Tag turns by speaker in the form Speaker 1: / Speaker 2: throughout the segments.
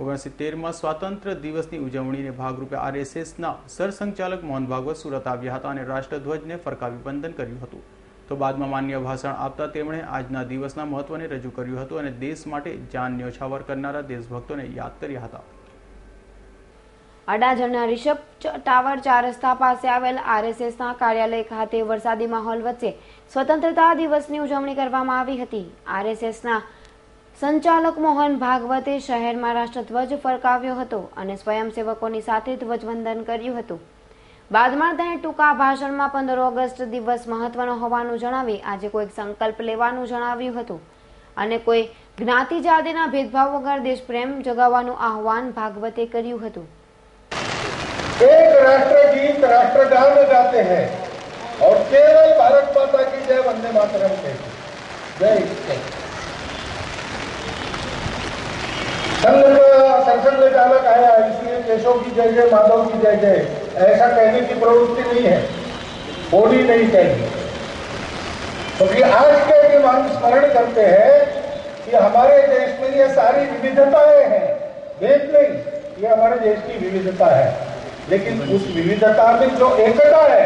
Speaker 1: ઓગણસિત્તેરમાં સ્વાતંત્ર્ય દિવસની ઉજવણીને ભાગરૂપે આરએસએસના સરસંઘચાલક મોહન ભાગવત સુરત આવ્યા હતા અને રાષ્ટ્રધ્વજને ફરકાવી વંદન કર્યું હતું. તો બાદમાં માન્ય ભાષણ આપતા તેમણે આજના દિવસના મહત્વને રજૂ કર્યું હતું અને દેશ માટે જાન ન્યોછાવર કરનારા દેશભક્તોને યાદ કર્યા હતા.
Speaker 2: અડાજણના રિષભ ટાવર ચાર રસ્તા પાસે આવેલ આરએસએસના કાર્યાલય ખાતે વરસાદી માહોલ વચ્ચે સ્વતંત્રતા દિવસની ઉજવણી કરવામાં આવી હતી. આરએસએસના સંચાલક મોહન ભાગવતે શહેરમાં રાષ્ટ્રધ્વજ ફરકાવ્યો હતો અને સ્વયંસેવકોની સાથે ધ્વજવંદન કર્યું હતું બાદમાં તેણે ટૂંકા ભાષણમાં પંદર ઓગસ્ટ દિવસ મહત્વનો હોવાનું જણાવી આજે કોઈક સંકલ્પ લેવાનું જણાવ્યું હતું અને કોઈ જ્ઞાતિ જાતિના ભેદભાવ વગર દેશપ્રેમ જગાવવાનું આહવાન ભાગવતે કર્યું હતું
Speaker 3: एक राष्ट्र गीत राष्ट्रगान में गाते हैं और केवल भारत माता की जय वंदे मातरम कहते हैं। जय संघ का सरसंघ चालक आया इसलिए केशव की जय जय माधव की जय जय ऐसा कहने की प्रवृत्ति नहीं है होनी नहीं चाहिए क्योंकि आज के दिन हम स्मरण करते हैं कि हमारे देश में ये सारी विविधताएं हैं भेद नहीं ये हमारे देश की विविधता है लेकिन उस विविधता में जो एकता है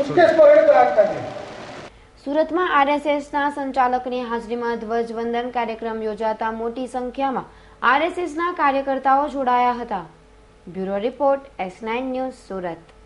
Speaker 3: उसके स्मरण का आज का दिन है।
Speaker 2: સુરતમાં આરએસએસના સંચાલકની હાજરીમાં ધ્વજવંદન કાર્યક્રમ યોજાતા મોટી સંખ્યામાં આરએસએસના કાર્યકર્તાઓ જોડાયા હતા. Bureau report S nine news Surat.